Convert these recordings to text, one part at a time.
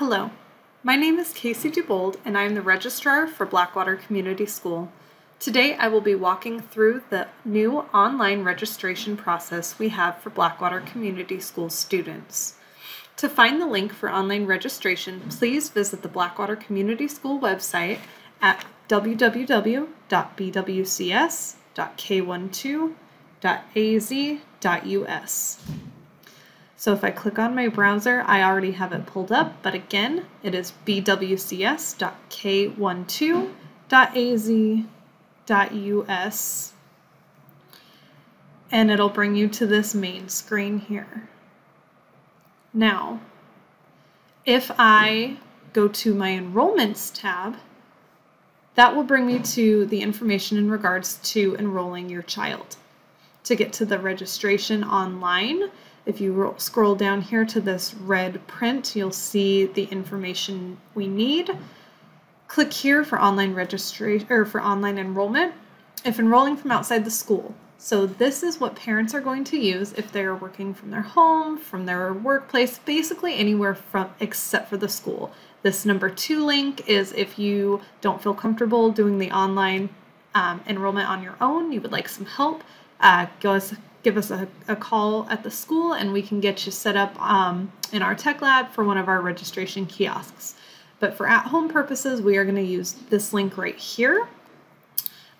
Hello, my name is Casey Dubold and I am the Registrar for Blackwater Community School. Today I will be walking through the new online registration process we have for Blackwater Community School students. To find the link for online registration, please visit the Blackwater Community School website at www.bwcs.k12.az.us. So if I click on my browser, I already have it pulled up, but again, it is bwcs.k12.az.us and it'll bring you to this main screen here. Now, if I go to my enrollments tab, that will bring me to the information in regards to enrolling your child. To get to the registration online, if you scroll down here to this red print, you'll see the information we need. Click here for online registration or for online enrollment. If enrolling from outside the school, so this is what parents are going to use if they're working from their home, from their workplace, basically anywhere from except for the school. This number two link is if you don't feel comfortable doing the online um, enrollment on your own, you would like some help, uh, go give us a, a, call at the school and we can get you set up um, in our tech lab for one of our registration kiosks. But for at-home purposes, we are going to use this link right here.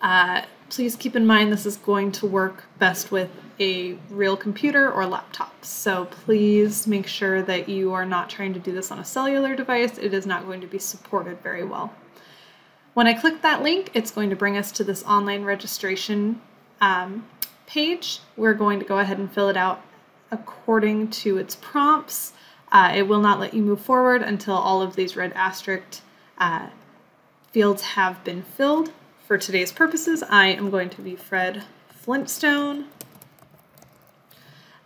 Uh, please keep in mind this is going to work best with a real computer or laptop. So please make sure that you are not trying to do this on a cellular device. It is not going to be supported very well. When I click that link, it's going to bring us to this online registration um, page. We're going to go ahead and fill it out according to its prompts. Uh, it will not let you move forward until all of these red asterisk uh, fields have been filled. For today's purposes, I am going to be Fred Flintstone.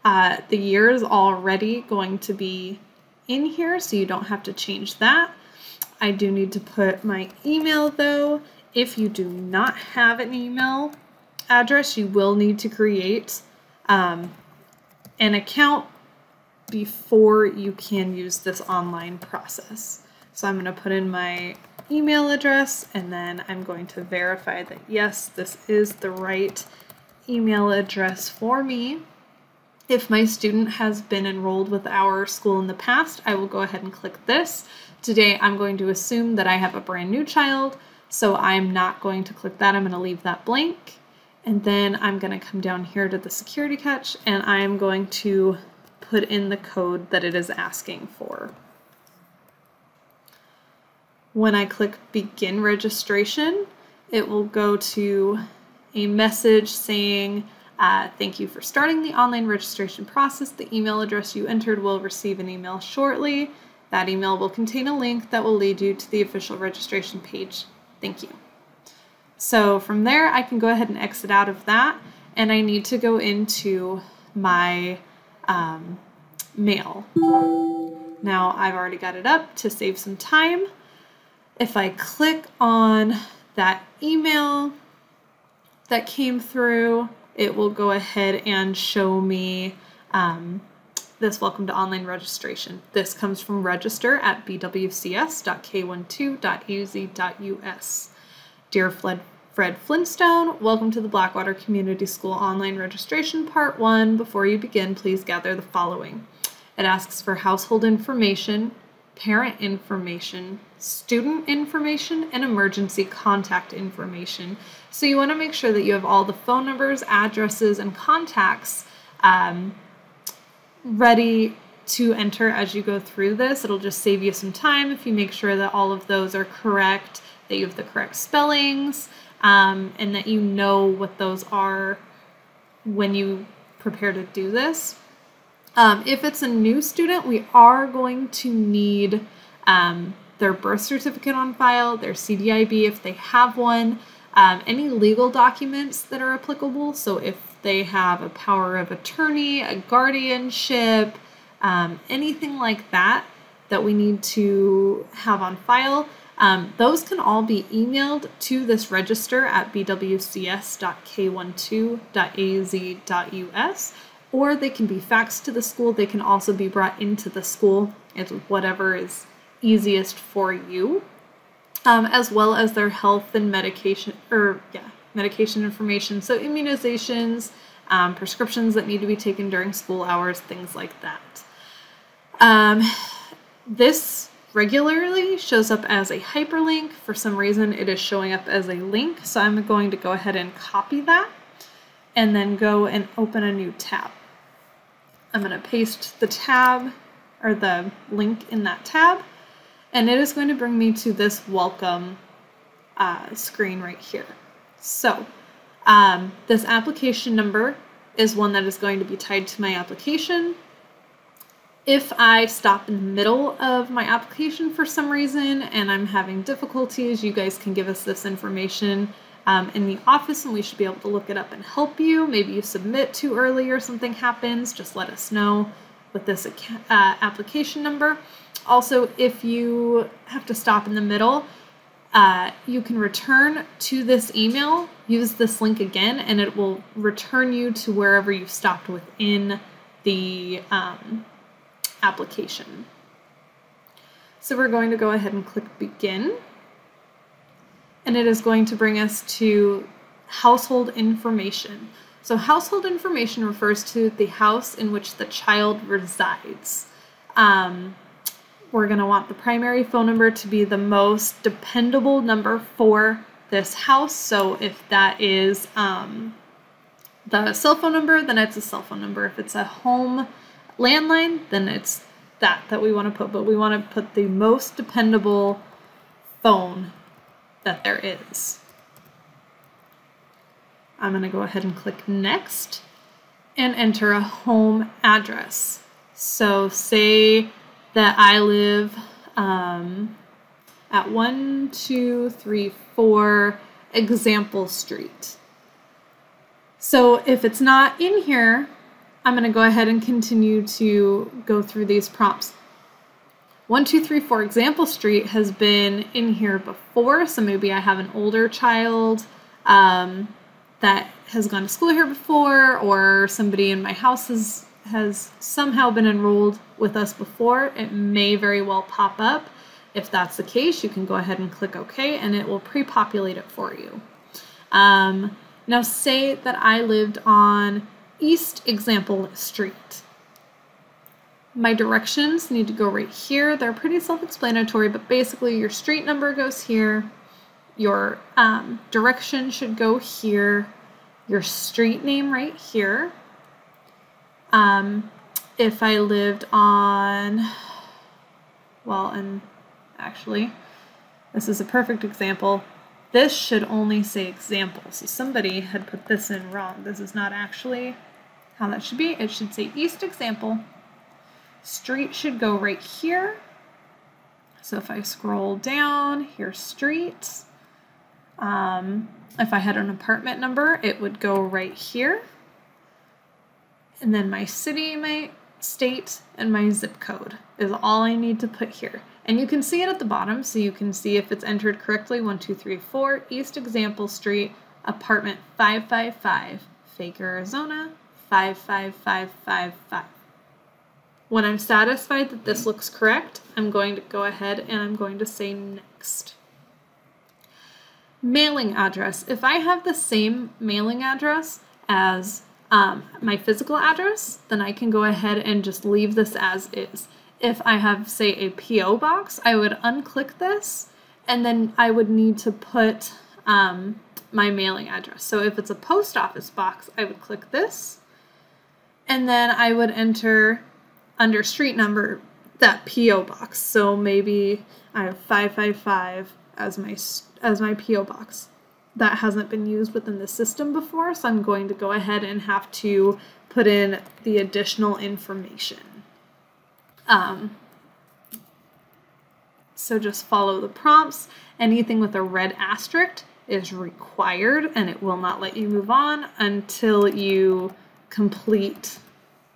Uh, the year is already going to be in here, so you don't have to change that. I do need to put my email though. If you do not have an email address, you will need to create um, an account before you can use this online process. So I'm going to put in my email address and then I'm going to verify that yes, this is the right email address for me. If my student has been enrolled with our school in the past, I will go ahead and click this. Today I'm going to assume that I have a brand new child, so I'm not going to click that. I'm going to leave that blank. And then I'm going to come down here to the security catch and I'm going to put in the code that it is asking for. When I click begin registration, it will go to a message saying, uh, thank you for starting the online registration process. The email address you entered will receive an email shortly. That email will contain a link that will lead you to the official registration page. Thank you. So from there, I can go ahead and exit out of that, and I need to go into my um, mail. Now I've already got it up to save some time. If I click on that email that came through, it will go ahead and show me um, this welcome to online registration. This comes from register at bwcs.k12.az.us. Dear Fred, Fred Flintstone, welcome to the Blackwater Community School online registration part one. Before you begin, please gather the following. It asks for household information, parent information, student information, and emergency contact information. So you want to make sure that you have all the phone numbers, addresses, and contacts um, ready to enter as you go through this. It'll just save you some time if you make sure that all of those are correct, that you have the correct spellings, um, and that you know what those are when you prepare to do this. Um, if it's a new student, we are going to need um, their birth certificate on file, their CDIB if they have one, um, any legal documents that are applicable. So if they have a power of attorney, a guardianship, um, anything like that that we need to have on file, um, those can all be emailed to this register at bwcs.k12.az.us or they can be faxed to the school. They can also be brought into the school. It's whatever is easiest for you, um, as well as their health and medication, or yeah, medication information. So immunizations, um, prescriptions that need to be taken during school hours, things like that. Um, this regularly shows up as a hyperlink. For some reason, it is showing up as a link. So I'm going to go ahead and copy that and then go and open a new tab. I'm going to paste the tab or the link in that tab, and it is going to bring me to this welcome uh, screen right here. So um, this application number is one that is going to be tied to my application. If I stop in the middle of my application for some reason and I'm having difficulties, you guys can give us this information um, in the office and we should be able to look it up and help you. Maybe you submit too early or something happens, just let us know with this uh, application number. Also, if you have to stop in the middle, uh, you can return to this email, use this link again, and it will return you to wherever you stopped within the um, application. So we're going to go ahead and click begin. And it is going to bring us to household information. So household information refers to the house in which the child resides. Um, we're going to want the primary phone number to be the most dependable number for this house. So if that is um, the cell phone number, then it's a cell phone number. If it's a home landline, then it's that that we want to put. But we want to put the most dependable phone that there is. I'm going to go ahead and click next and enter a home address. So say that I live um, at 1234 Example Street. So if it's not in here, I'm going to go ahead and continue to go through these prompts. 1234 Example Street has been in here before, so maybe I have an older child um, that has gone to school here before, or somebody in my house has has somehow been enrolled with us before, it may very well pop up. If that's the case, you can go ahead and click OK and it will pre-populate it for you. Um, now say that I lived on East Example Street. My directions need to go right here. They're pretty self-explanatory, but basically your street number goes here, your um, direction should go here, your street name right here, um, if I lived on, well, and actually, this is a perfect example. This should only say example. So somebody had put this in wrong. This is not actually how that should be. It should say east example. Street should go right here. So if I scroll down, here's street. Um, if I had an apartment number, it would go right here and then my city, my state, and my zip code is all I need to put here. And you can see it at the bottom, so you can see if it's entered correctly, 1234 East Example Street, apartment 555, Fake, Arizona, 55555. When I'm satisfied that this looks correct, I'm going to go ahead and I'm going to say next. Mailing address. If I have the same mailing address as um, my physical address, then I can go ahead and just leave this as is. If I have, say, a P.O. box, I would unclick this and then I would need to put um, my mailing address. So if it's a post office box, I would click this and then I would enter under street number that PO box. So maybe I have 555 as my as my PO box that hasn't been used within the system before, so I'm going to go ahead and have to put in the additional information. Um, so just follow the prompts. Anything with a red asterisk is required and it will not let you move on until you complete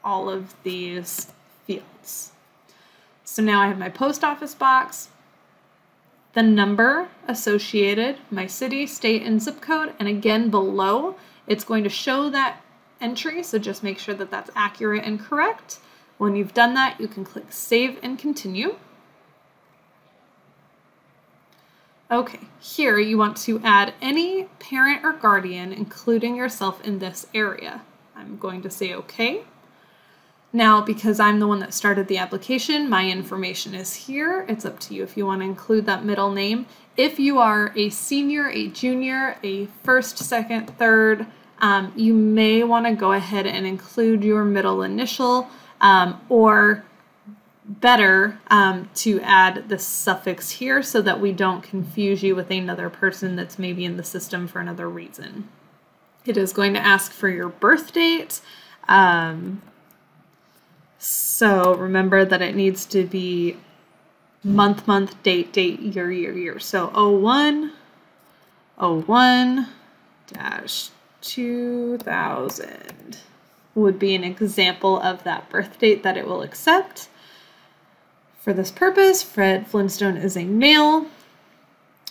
all of these fields. So now I have my post office box, the number associated, my city, state, and zip code, and again below, it's going to show that entry, so just make sure that that's accurate and correct. When you've done that, you can click Save and Continue. Okay, here you want to add any parent or guardian, including yourself, in this area. I'm going to say okay. Now, because I'm the one that started the application, my information is here. It's up to you if you want to include that middle name. If you are a senior, a junior, a first, second, third, um, you may want to go ahead and include your middle initial um, or better um, to add the suffix here so that we don't confuse you with another person that's maybe in the system for another reason. It is going to ask for your birth date. Um, so remember that it needs to be month, month, date, date, year, year, year. So 01, 01 dash 2000 would be an example of that birth date that it will accept. For this purpose, Fred Flintstone is a male.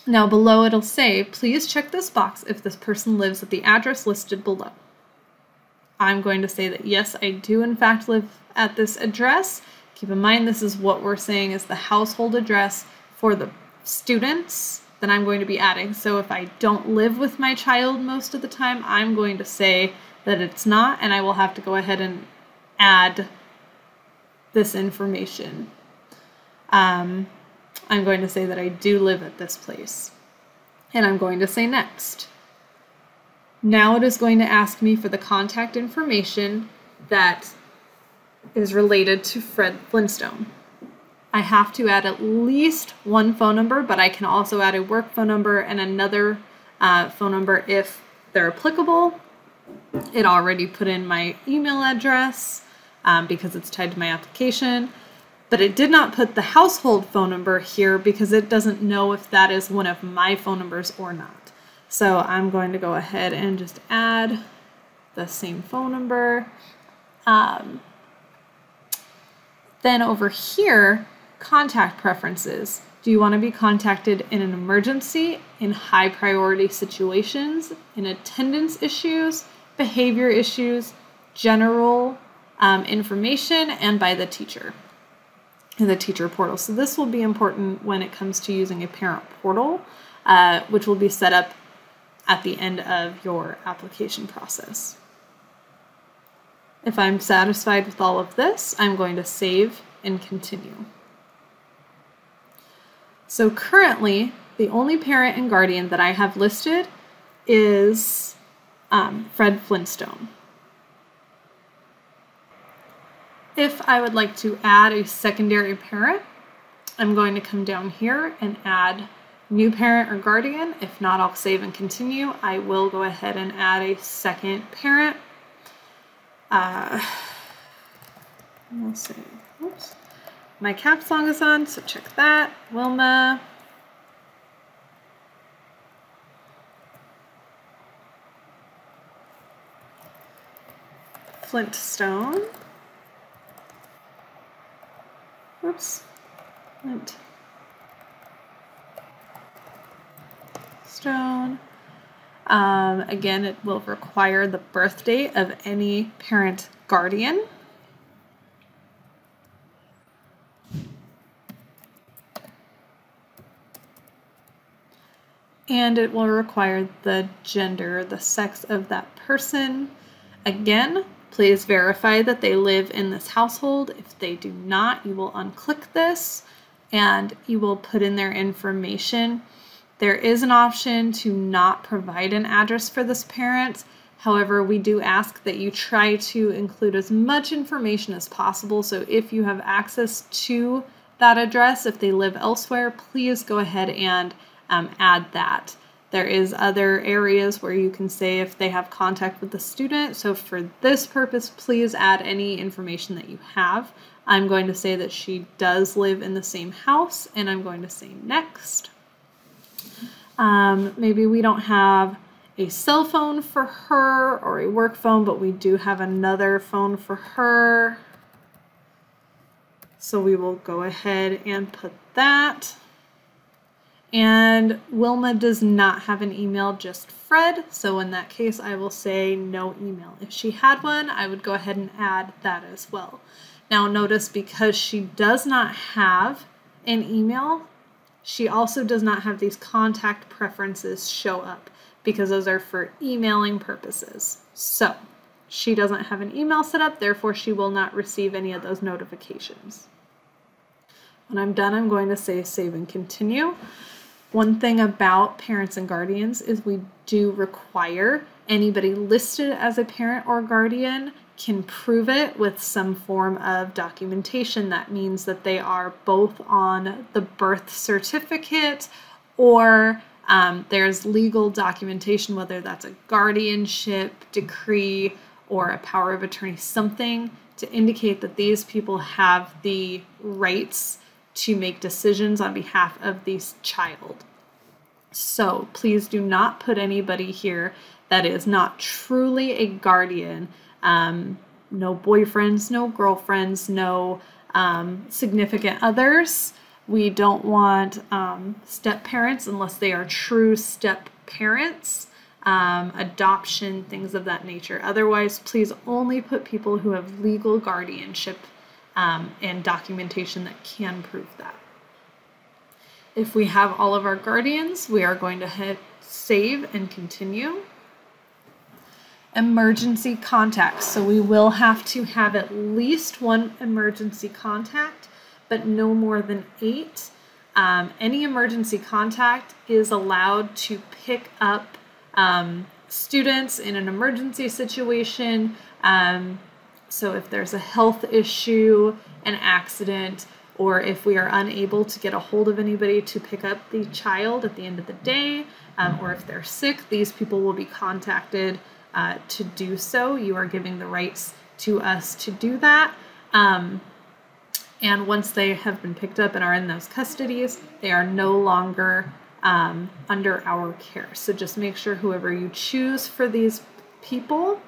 Now below it'll say, please check this box if this person lives at the address listed below. I'm going to say that yes, I do in fact live at this address. Keep in mind this is what we're saying is the household address for the students that I'm going to be adding. So if I don't live with my child most of the time, I'm going to say that it's not, and I will have to go ahead and add this information um, I'm going to say that I do live at this place. And I'm going to say next. Now it is going to ask me for the contact information that is related to Fred Flintstone. I have to add at least one phone number, but I can also add a work phone number and another uh, phone number if they're applicable. It already put in my email address um, because it's tied to my application but it did not put the household phone number here because it doesn't know if that is one of my phone numbers or not. So I'm going to go ahead and just add the same phone number. Um, then over here, contact preferences. Do you want to be contacted in an emergency, in high priority situations, in attendance issues, behavior issues, general um, information, and by the teacher? in the teacher portal. So this will be important when it comes to using a parent portal, uh, which will be set up at the end of your application process. If I'm satisfied with all of this, I'm going to save and continue. So currently, the only parent and guardian that I have listed is um, Fred Flintstone. If I would like to add a secondary parent, I'm going to come down here and add new parent or guardian. If not, I'll save and continue. I will go ahead and add a second parent. Uh, we'll see. Oops. My caps lock is on, so check that. Wilma. Flintstone. Oops. Went. Stone. Um, again, it will require the birth date of any parent guardian. And it will require the gender, the sex of that person. Again, Please verify that they live in this household. If they do not, you will unclick this and you will put in their information. There is an option to not provide an address for this parent. However, we do ask that you try to include as much information as possible. So if you have access to that address, if they live elsewhere, please go ahead and um, add that. There is other areas where you can say if they have contact with the student. So for this purpose, please add any information that you have. I'm going to say that she does live in the same house and I'm going to say next. Um, maybe we don't have a cell phone for her or a work phone, but we do have another phone for her. So we will go ahead and put that. And Wilma does not have an email, just Fred. So in that case, I will say no email. If she had one, I would go ahead and add that as well. Now notice because she does not have an email, she also does not have these contact preferences show up because those are for emailing purposes. So she doesn't have an email set up, therefore she will not receive any of those notifications. When I'm done, I'm going to say save and continue. One thing about parents and guardians is we do require anybody listed as a parent or guardian can prove it with some form of documentation. That means that they are both on the birth certificate or um, there's legal documentation, whether that's a guardianship decree or a power of attorney, something to indicate that these people have the rights to make decisions on behalf of this child. So please do not put anybody here that is not truly a guardian. Um, no boyfriends, no girlfriends, no um, significant others. We don't want um, step parents unless they are true step parents, um, adoption, things of that nature. Otherwise, please only put people who have legal guardianship um, and documentation that can prove that. If we have all of our guardians, we are going to hit save and continue. Emergency contacts. So we will have to have at least one emergency contact, but no more than eight. Um, any emergency contact is allowed to pick up um, students in an emergency situation, um, so if there's a health issue, an accident, or if we are unable to get a hold of anybody to pick up the child at the end of the day, um, or if they're sick, these people will be contacted uh, to do so. You are giving the rights to us to do that. Um, and once they have been picked up and are in those custodies, they are no longer um, under our care. So just make sure whoever you choose for these people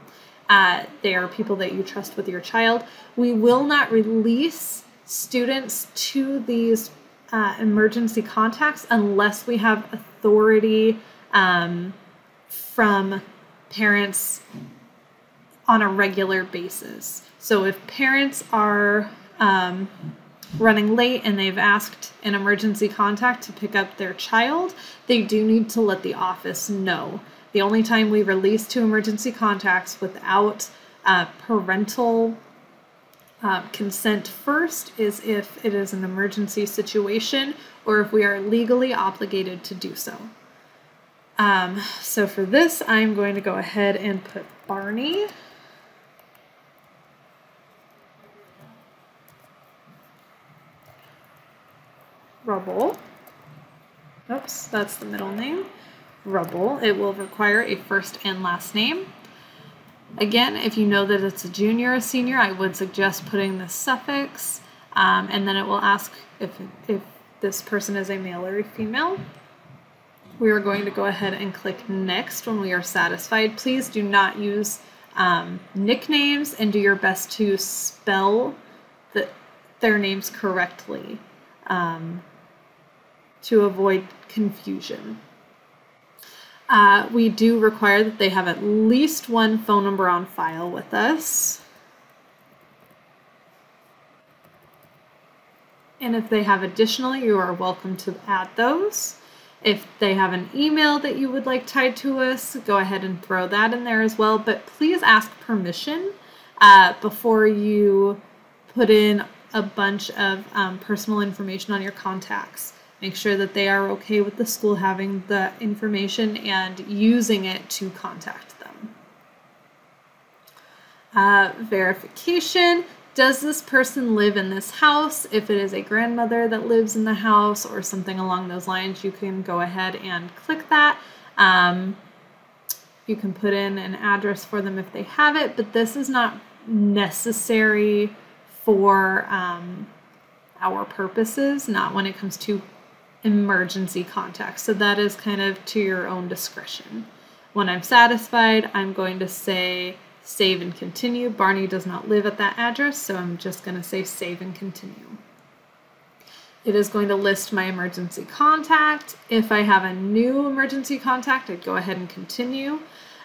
uh, they are people that you trust with your child. We will not release students to these uh, emergency contacts unless we have authority um, from parents on a regular basis. So if parents are um, running late and they've asked an emergency contact to pick up their child, they do need to let the office know. The only time we release to emergency contacts without uh, parental uh, consent first is if it is an emergency situation or if we are legally obligated to do so. Um, so for this, I'm going to go ahead and put Barney. Rubble. Oops, that's the middle name. Rubble. It will require a first and last name. Again, if you know that it's a junior or a senior, I would suggest putting the suffix, um, and then it will ask if, if this person is a male or a female. We are going to go ahead and click next when we are satisfied. Please do not use um, nicknames and do your best to spell the, their names correctly um, to avoid confusion. Uh, we do require that they have at least one phone number on file with us. And if they have additional, you are welcome to add those. If they have an email that you would like tied to us, go ahead and throw that in there as well. But please ask permission uh, before you put in a bunch of um, personal information on your contacts make sure that they are okay with the school having the information and using it to contact them. Uh, verification. Does this person live in this house? If it is a grandmother that lives in the house or something along those lines, you can go ahead and click that. Um, you can put in an address for them if they have it, but this is not necessary for um, our purposes, not when it comes to emergency contact. So that is kind of to your own discretion. When I'm satisfied, I'm going to say save and continue. Barney does not live at that address, so I'm just going to say save and continue. It is going to list my emergency contact. If I have a new emergency contact, I'd go ahead and continue.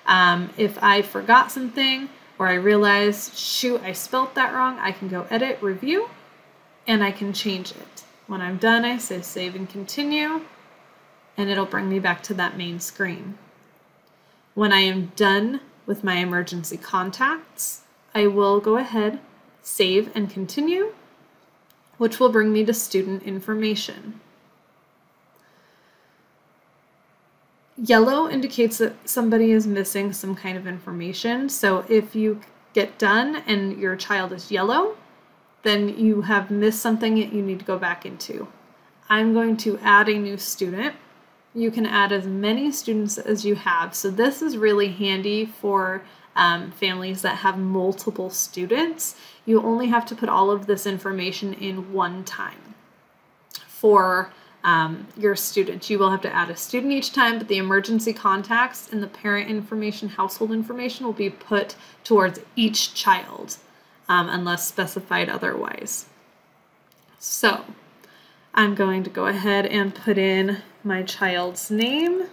Um, if I forgot something or I realize, shoot, I spelt that wrong, I can go edit, review, and I can change it. When I'm done, I say save and continue, and it'll bring me back to that main screen. When I am done with my emergency contacts, I will go ahead, save and continue, which will bring me to student information. Yellow indicates that somebody is missing some kind of information. So if you get done and your child is yellow, then you have missed something that you need to go back into. I'm going to add a new student. You can add as many students as you have. So this is really handy for um, families that have multiple students. You only have to put all of this information in one time. For um, your students. You will have to add a student each time, but the emergency contacts and the parent information, household information will be put towards each child um, unless specified otherwise. So I'm going to go ahead and put in my child's name.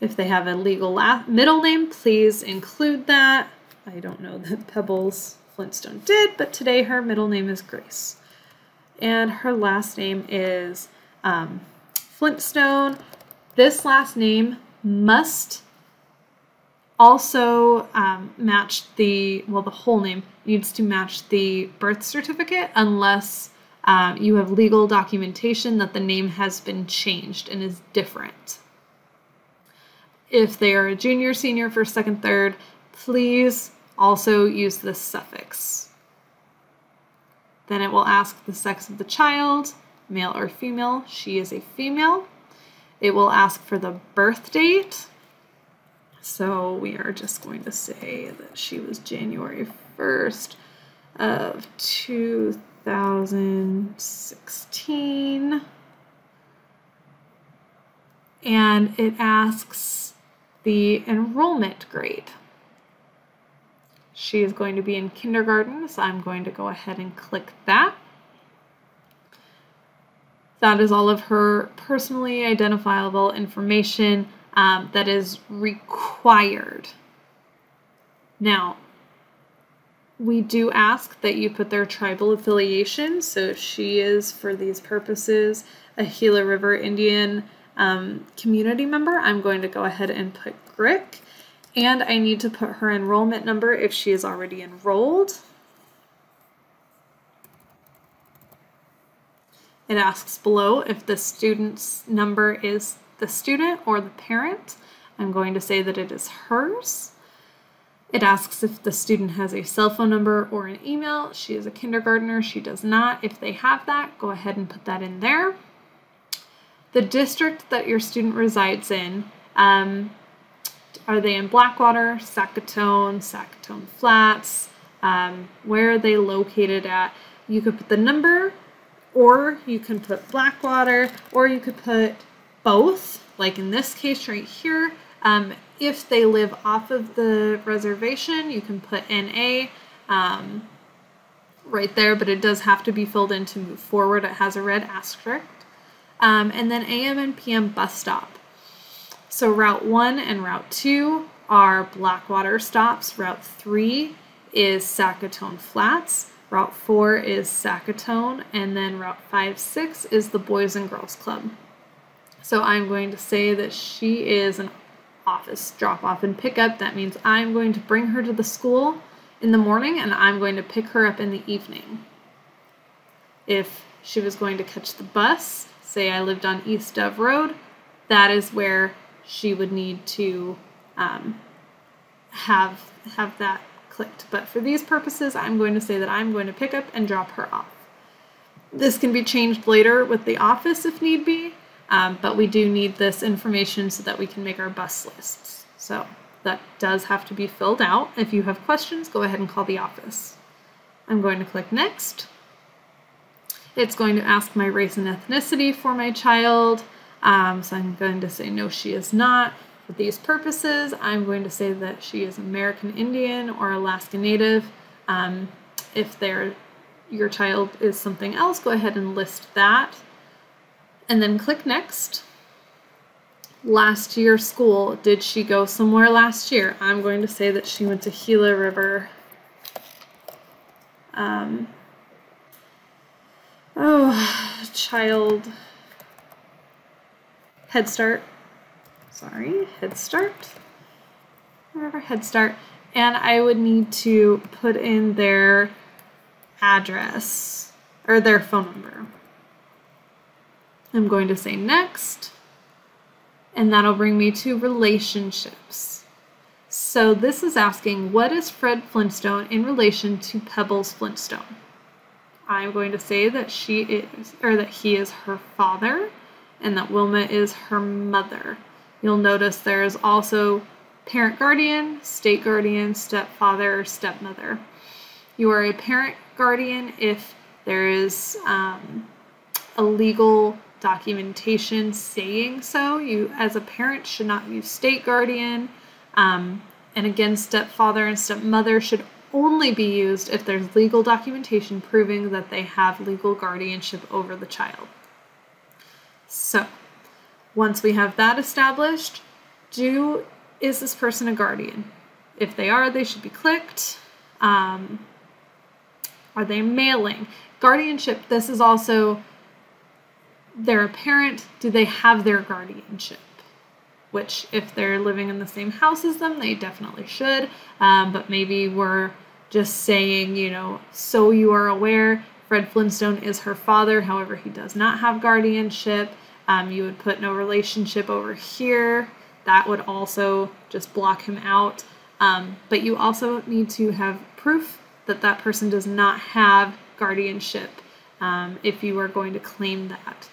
If they have a legal middle name, please include that. I don't know that Pebbles Flintstone did, but today her middle name is Grace and her last name is um, Flintstone. This last name must also um, match the, well, the whole name needs to match the birth certificate unless um, you have legal documentation that the name has been changed and is different. If they are a junior, senior, first, second, third, please also use this suffix. Then it will ask the sex of the child, male or female. She is a female. It will ask for the birth date. So we are just going to say that she was January 1st of 2016. And it asks the enrollment grade. She is going to be in kindergarten, so I'm going to go ahead and click that. That is all of her personally identifiable information um, that is required. Now, we do ask that you put their tribal affiliation. So if she is, for these purposes, a Gila River Indian um, community member, I'm going to go ahead and put GRIC and I need to put her enrollment number if she is already enrolled. It asks below if the student's number is the student or the parent. I'm going to say that it is hers. It asks if the student has a cell phone number or an email. She is a kindergartner. She does not. If they have that, go ahead and put that in there. The district that your student resides in, um, are they in Blackwater, Sacaton, Sacaton Flats? Um, where are they located at? You could put the number, or you can put Blackwater, or you could put both, like in this case right here. Um, if they live off of the reservation, you can put NA um, right there, but it does have to be filled in to move forward. It has a red asterisk. Um, and then AM and PM bus stop. So Route 1 and Route 2 are Blackwater stops. Route 3 is Sacaton Flats. Route 4 is Sacaton. And then Route 5, 6 is the Boys and Girls Club. So I'm going to say that she is an office drop off and pick up. That means I'm going to bring her to the school in the morning and I'm going to pick her up in the evening. If she was going to catch the bus, say I lived on East Dove Road, that is where she would need to um, have have that clicked. But for these purposes, I'm going to say that I'm going to pick up and drop her off. This can be changed later with the office if need be, um, but we do need this information so that we can make our bus lists. So that does have to be filled out. If you have questions, go ahead and call the office. I'm going to click Next. It's going to ask my race and ethnicity for my child. Um, so I'm going to say no, she is not. For these purposes, I'm going to say that she is American Indian or Alaska Native. Um, if your child is something else, go ahead and list that. And then click Next. Last year school, did she go somewhere last year? I'm going to say that she went to Gila River um, oh, child Head Start. Sorry, Head Start. Head Start. And I would need to put in their address or their phone number. I'm going to say next, and that'll bring me to relationships. So this is asking, what is Fred Flintstone in relation to Pebbles Flintstone? I'm going to say that she is, or that he is her father, and that Wilma is her mother. You'll notice there is also parent guardian, state guardian, stepfather, stepmother. You are a parent guardian if there is um, a legal documentation saying so. You, as a parent, should not use state guardian. Um, and again, stepfather and stepmother should only be used if there's legal documentation proving that they have legal guardianship over the child. So, once we have that established, do is this person a guardian? If they are, they should be clicked. Um, are they mailing? Guardianship, this is also they're a parent, do they have their guardianship? Which, if they're living in the same house as them, they definitely should. Um, but maybe we're just saying, you know, so you are aware, Fred Flintstone is her father, however, he does not have guardianship. Um, you would put no relationship over here. That would also just block him out. Um, but you also need to have proof that that person does not have guardianship um, if you are going to claim that.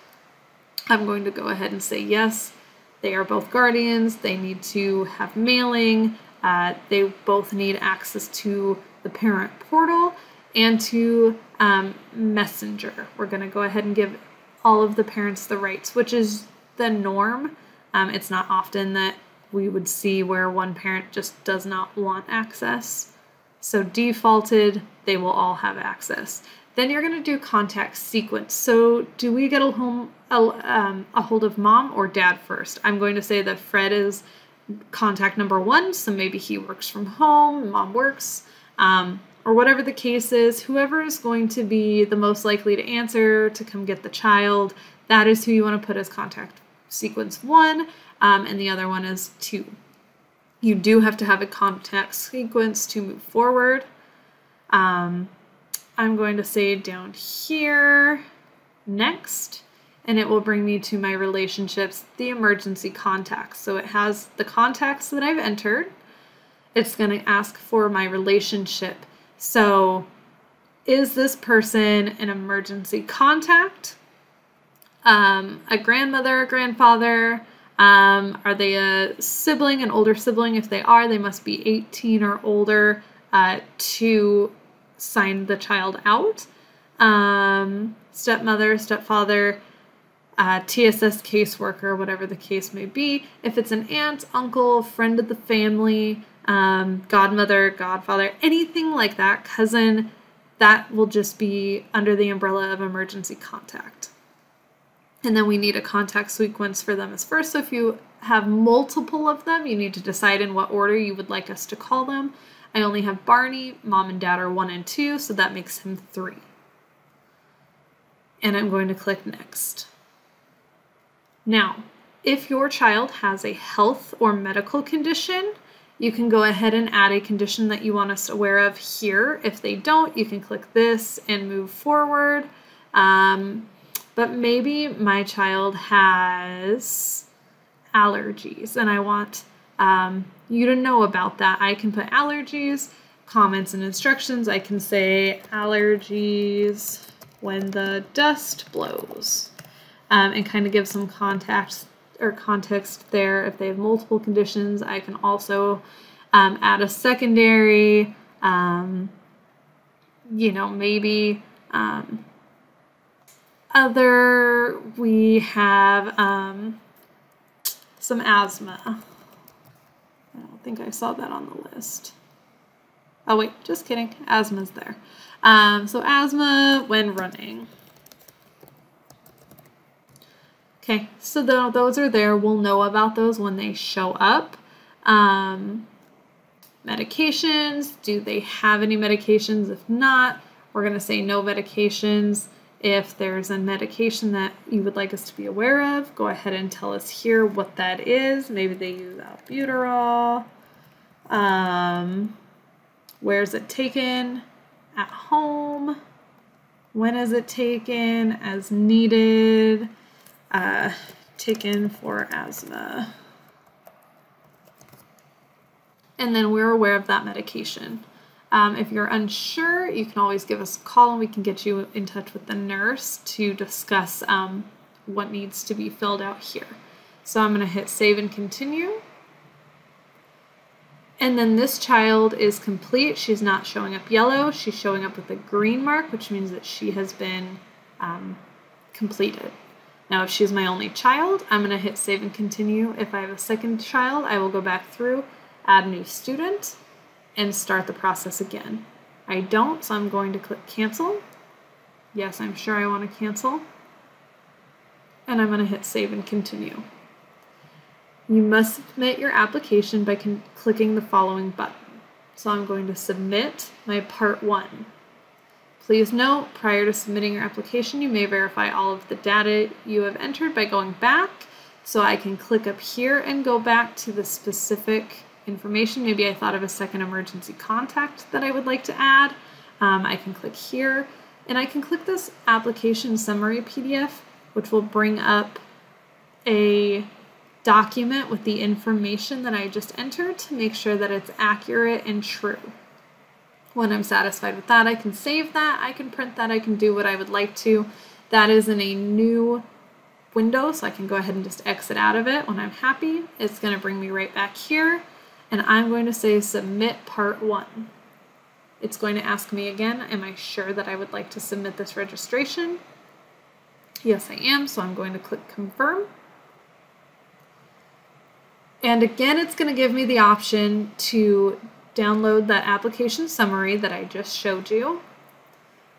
I'm going to go ahead and say yes, they are both guardians. They need to have mailing. Uh, they both need access to the parent portal and to um, Messenger. We're going to go ahead and give all of the parents the rights, which is the norm. Um, it's not often that we would see where one parent just does not want access. So defaulted, they will all have access. Then you're going to do contact sequence. So do we get a, home, a, um, a hold of mom or dad first? I'm going to say that Fred is contact number one, so maybe he works from home, mom works, um, or whatever the case is. Whoever is going to be the most likely to answer to come get the child, that is who you want to put as contact sequence one, um, and the other one is two. You do have to have a contact sequence to move forward. Um, I'm going to say down here, next, and it will bring me to my relationships, the emergency contacts. So it has the contacts that I've entered. It's going to ask for my relationship. So is this person an emergency contact? Um, a grandmother, a grandfather? Um, are they a sibling, an older sibling? If they are, they must be 18 or older uh, to sign the child out. Um, stepmother, stepfather, uh, TSS caseworker, whatever the case may be. If it's an aunt, uncle, friend of the family, um, godmother, godfather, anything like that, cousin, that will just be under the umbrella of emergency contact. And then we need a contact sequence for them as first. So if you have multiple of them, you need to decide in what order you would like us to call them. I only have Barney, mom and dad are one and two, so that makes him three. And I'm going to click next. Now, if your child has a health or medical condition, you can go ahead and add a condition that you want us aware of here. If they don't, you can click this and move forward. Um, but maybe my child has allergies and I want um, you to know about that. I can put allergies, comments, and instructions. I can say allergies when the dust blows um, and kind of give some context or context there. If they have multiple conditions, I can also um, add a secondary, um, you know, maybe um, other, we have um, some asthma. I think I saw that on the list. Oh wait, just kidding. Asthma's there. Um, so asthma when running. Okay, so the, those are there. We'll know about those when they show up. Um, medications, do they have any medications? If not, we're going to say no medications. If there's a medication that you would like us to be aware of, go ahead and tell us here what that is. Maybe they use albuterol. Um, where's it taken? At home. When is it taken? As needed. Uh, taken for asthma. And then we're aware of that medication. Um, if you're unsure, you can always give us a call and we can get you in touch with the nurse to discuss um, what needs to be filled out here. So I'm going to hit save and continue. And then this child is complete. She's not showing up yellow. She's showing up with a green mark, which means that she has been um, completed. Now, if she's my only child, I'm going to hit save and continue. If I have a second child, I will go back through, add new student, and start the process again. I don't, so I'm going to click cancel. Yes, I'm sure I want to cancel. And I'm going to hit save and continue. You must submit your application by clicking the following button. So I'm going to submit my part one. Please note, prior to submitting your application, you may verify all of the data you have entered by going back. So I can click up here and go back to the specific information. Maybe I thought of a second emergency contact that I would like to add. Um, I can click here and I can click this application summary PDF, which will bring up a document with the information that I just entered to make sure that it's accurate and true. When I'm satisfied with that, I can save that, I can print that, I can do what I would like to. That is in a new window, so I can go ahead and just exit out of it when I'm happy. It's going to bring me right back here and I'm going to say submit part one. It's going to ask me again, am I sure that I would like to submit this registration? Yes, I am, so I'm going to click confirm. And again, it's going to give me the option to download that application summary that I just showed you.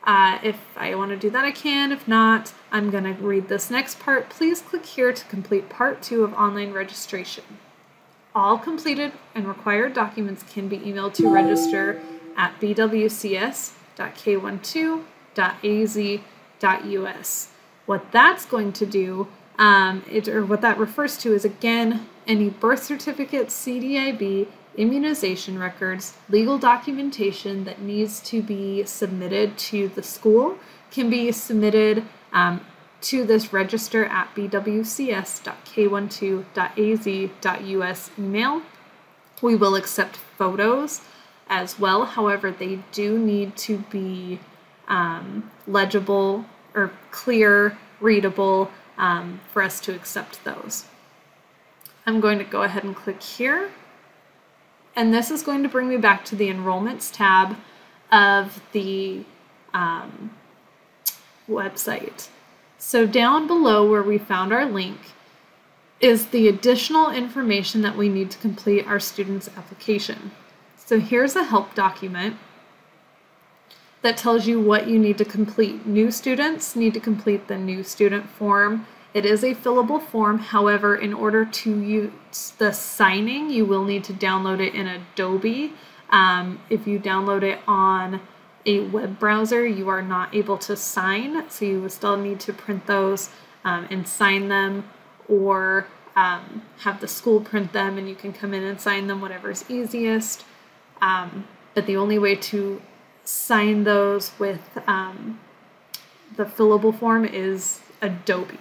Uh, if I want to do that, I can. If not, I'm going to read this next part. Please click here to complete part two of online registration. All completed and required documents can be emailed to register at bwcs.k12.az.us. What that's going to do, um, it, or what that refers to is again, any birth certificate, CDIB, immunization records, legal documentation that needs to be submitted to the school can be submitted um, to this register at bwcs.k12.az.us email. We will accept photos as well. However, they do need to be um, legible or clear, readable um, for us to accept those. I'm going to go ahead and click here. And this is going to bring me back to the enrollments tab of the um, website. So down below where we found our link is the additional information that we need to complete our student's application. So here's a help document that tells you what you need to complete. New students need to complete the new student form. It is a fillable form. However, in order to use the signing, you will need to download it in Adobe. Um, if you download it on a web browser, you are not able to sign, so you still need to print those um, and sign them or um, have the school print them and you can come in and sign them, whatever's easiest. Um, but the only way to sign those with um, the fillable form is Adobe.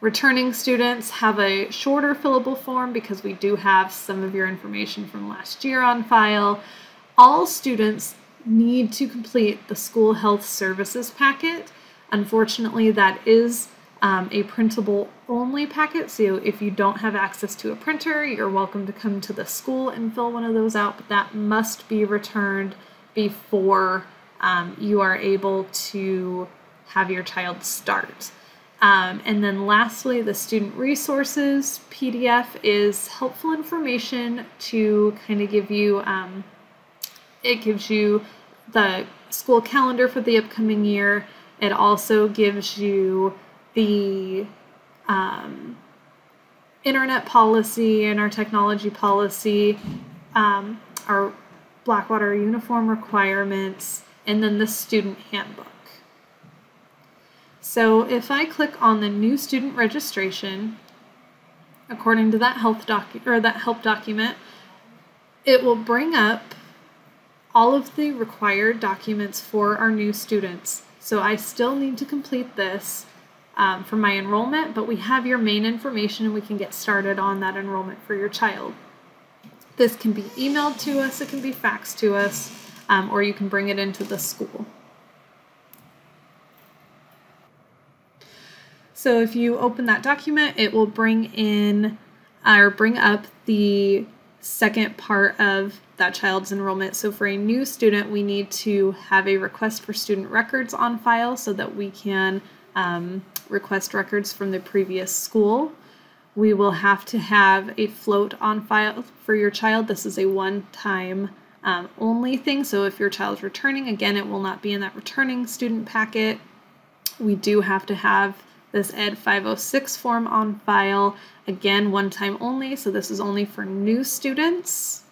Returning students have a shorter fillable form because we do have some of your information from last year on file. All students need to complete the school health services packet. Unfortunately, that is um, a printable only packet, so if you don't have access to a printer, you're welcome to come to the school and fill one of those out, but that must be returned before um, you are able to have your child start. Um, and then lastly, the student resources PDF is helpful information to kind of give you um, it gives you the school calendar for the upcoming year. It also gives you the um, internet policy and our technology policy, um, our Blackwater uniform requirements, and then the student handbook. So if I click on the new student registration, according to that health doc or that help document, it will bring up all of the required documents for our new students. So I still need to complete this um, for my enrollment, but we have your main information and we can get started on that enrollment for your child. This can be emailed to us, it can be faxed to us, um, or you can bring it into the school. So if you open that document, it will bring in or bring up the second part of that child's enrollment. So for a new student, we need to have a request for student records on file so that we can um, request records from the previous school. We will have to have a PHLOTE on file for your child. This is a one-time um, only thing. So if your child's returning, again, it will not be in that returning student packet. We do have to have this Ed 506 form on file. Again, one time only, so this is only for new students.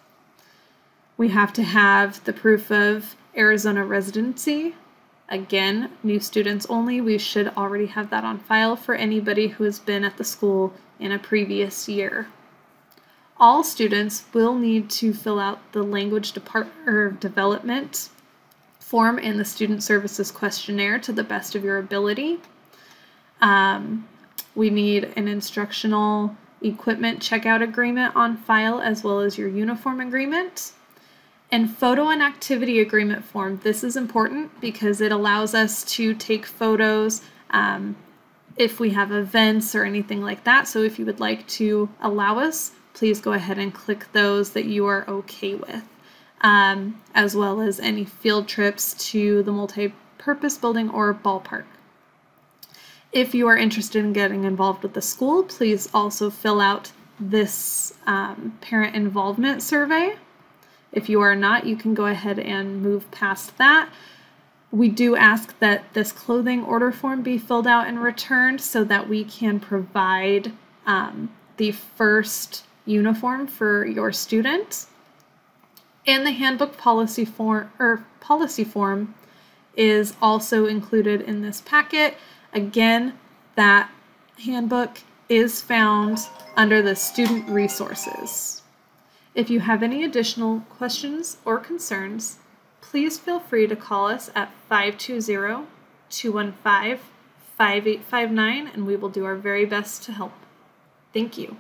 We have to have the proof of Arizona residency. Again, new students only. We should already have that on file for anybody who has been at the school in a previous year. All students will need to fill out the language department development form and the student services questionnaire to the best of your ability. Um, we need an instructional equipment checkout agreement on file as well as your uniform agreement. And photo and activity agreement form. This is important because it allows us to take photos um, if we have events or anything like that. So if you would like to allow us, please go ahead and click those that you are okay with, um, as well as any field trips to the multi-purpose building or ballpark. If you are interested in getting involved with the school, please also fill out this um, parent involvement survey. If you are not, you can go ahead and move past that. We do ask that this clothing order form be filled out and returned so that we can provide um, the first uniform for your student. And the handbook policy form or policy form is also included in this packet. Again, that handbook is found under the student resources. If you have any additional questions or concerns, please feel free to call us at 520 215 5859 and we will do our very best to help. Thank you.